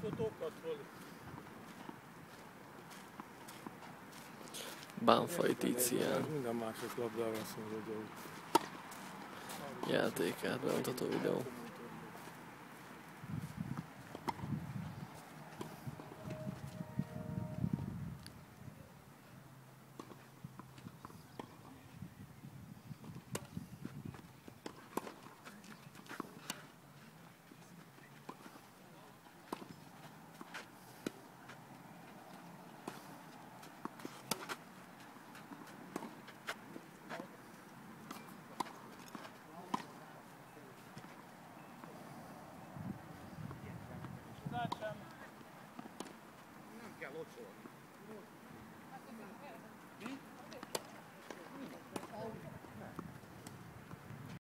fotókat, Foli? Bánfai Tizian Minden másik mondja, hogy játékát bemutató videó. culture.